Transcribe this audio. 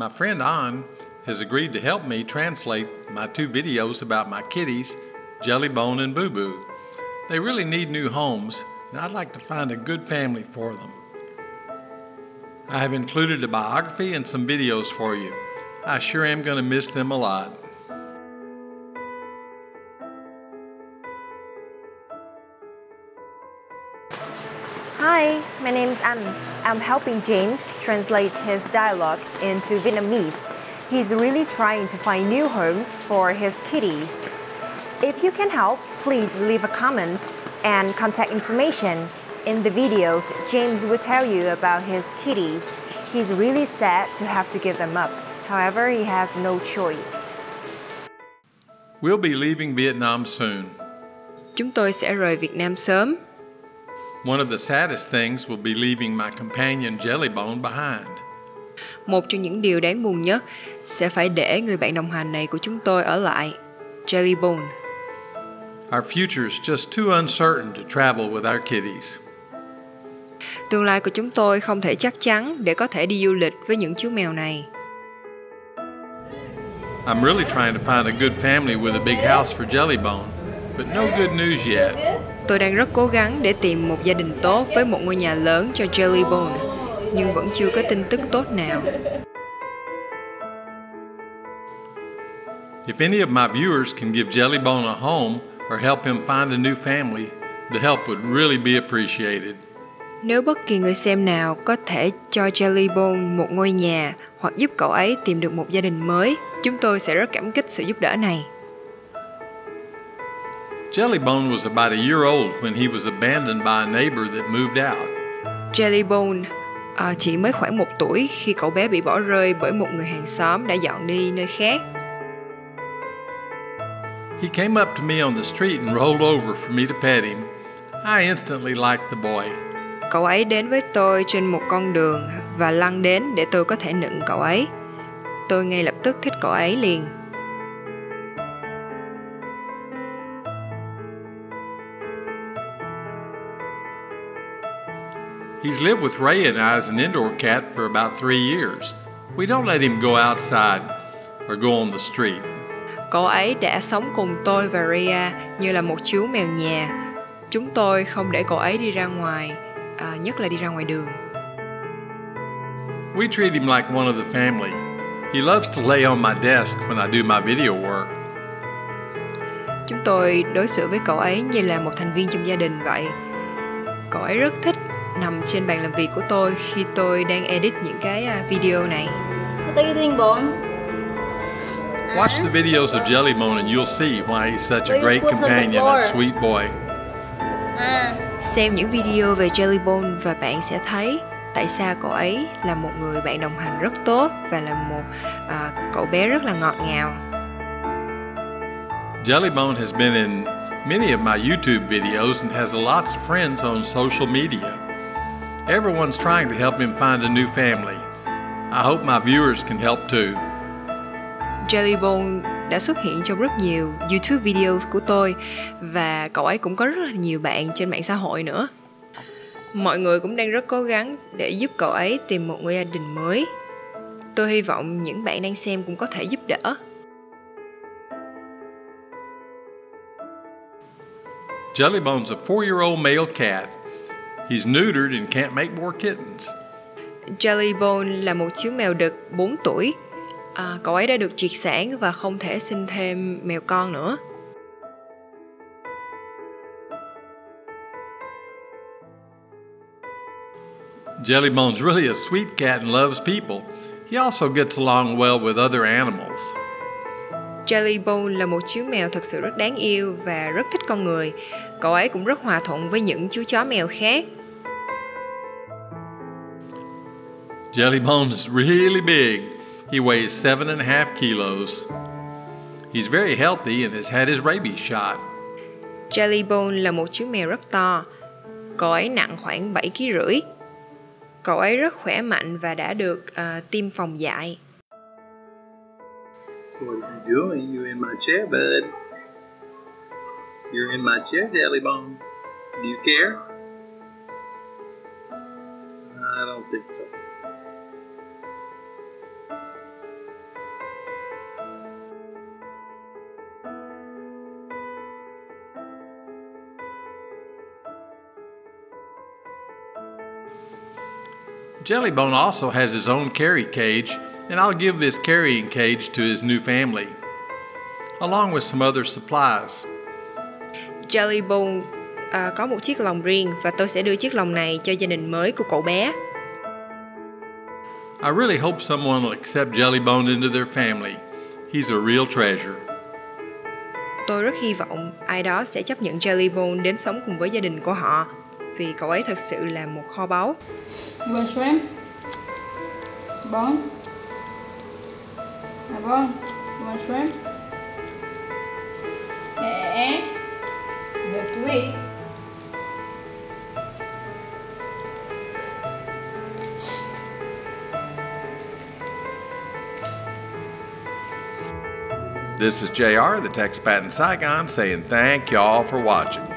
My friend An has agreed to help me translate my two videos about my kitties, Jellybone and Boo Boo. They really need new homes, and I'd like to find a good family for them. I have included a biography and some videos for you. I sure am going to miss them a lot. Hi, my name is Anne. I'm helping James translate his dialogue into Vietnamese. He's really trying to find new homes for his kitties. If you can help, please leave a comment and contact information. In the videos, James will tell you about his kitties. He's really sad to have to give them up. However, he has no choice. We'll be leaving Vietnam soon. Chúng tôi sẽ rời Việt Nam sớm. One of the saddest things will be leaving my companion Jellybone behind. Một trong những điều đáng buồn nhất sẽ phải để người bạn đồng hành này của chúng tôi ở lại, Jellybone. Our future is just too uncertain to travel with our kitties. Tương lai của chúng tôi không thể chắc chắn để có thể đi du lịch với những chú mèo này. I'm really trying to find a good family with a big house for Jellybone, but no good news yet. Tôi đang rất cố gắng để tìm một gia đình tốt với một ngôi nhà lớn cho Jellybone, nhưng vẫn chưa có tin tức tốt nào. If any of my viewers can give Jellybone a home or help him find a new family, the help would really be appreciated. Nếu bất kỳ người xem nào có thể cho Jellybone một ngôi nhà hoặc giúp cậu ấy tìm được một gia đình mới, chúng tôi sẽ rất cảm kích sự giúp đỡ này. Jellybone was about a year old when he was abandoned by a neighbor that moved out. Jellybone à, chỉ mới khoảng một tuổi khi cậu bé bị bỏ rơi bởi một người hàng xóm đã dọn đi nơi khác. He came up to me on the street and rolled over for me to pet him. I instantly liked the boy. Cậu ấy đến với tôi trên một con đường và lăn đến để tôi có thể nựng cậu ấy. Tôi ngay lập tức thích cậu ấy liền. He's lived with Ray and I as an indoor cat for about three years. We don't let him go outside or go on the street. Cậu ấy đã sống cùng tôi và Rhea như là một chú mèo nhà. Chúng tôi không để cậu ấy đi ra ngoài, à, nhất là đi ra ngoài đường. We treat him like one of the family. He loves to lay on my desk when I do my video work. Chúng tôi đối xử với cậu ấy như là một thành viên trong gia đình vậy. Cậu ấy rất thích nằm trên bàn làm việc của tôi khi tôi đang edit những cái à, video này. What are you doing, Bone? Watch the videos of Jellybone and you'll see why he's such a great companion and sweet boy. À, Xem những video về Jellybone và bạn sẽ thấy tại sao cậu ấy là một người bạn đồng hành rất tốt và là một à, cậu bé rất là ngọt ngào. Jellybone has been in many of my YouTube videos and has lots of friends on social media. Everyone's trying to help him find a new family. I hope my viewers can help too. Jellybone đã xuất hiện trong rất nhiều YouTube videos của tôi và cậu ấy cũng có rất là nhiều bạn trên mạng xã hội nữa. Mọi người cũng đang rất cố gắng để giúp cậu ấy tìm một ngôi gia đình mới. Tôi hy vọng những bạn đang xem cũng có thể giúp đỡ. Jellybone's a four year old male cat. He's neutered and can't make more kittens. Jellybone là một chú mèo đực 4 tuổi. À, cậu ấy đã được triệt sản và không thể sinh thêm mèo con nữa. Jellybone's really a sweet cat and loves people. He also gets along well with other animals. Jellybone là một chú mèo thật sự rất đáng yêu và rất thích con người. Cậu ấy cũng rất hòa thuận với những chú chó mèo khác. Jellybone's really big. He weighs seven and a half kilos. He's very healthy and has had his rabies shot. Jellybone là một chú mèo rất to. Cậu ấy nặng khoảng 7 kg rưỡi. Cậu ấy rất khỏe mạnh và đã được à, tiêm phòng dại. What are you doing? You in my chair, bud? You're in my chair, Jellybone. Do you care? Jellybone also has his own carry cage, and I'll give this carrying cage to his new family, along with some other supplies. Jellybone à, có một chiếc lồng riêng và tôi sẽ đưa chiếc lồng này cho gia đình mới của cậu bé. I really hope someone will accept Jellybone into their family. He's a real treasure. Tôi rất hy vọng ai đó sẽ chấp nhận Jellybone đến sống cùng với gia đình của họ vì cậu ấy thật sự là một kho báu. Want shrimp? Bone? À? You want shrimp? Eh? Wait. This is JR, the Texpat in Saigon, saying thank y'all for watching.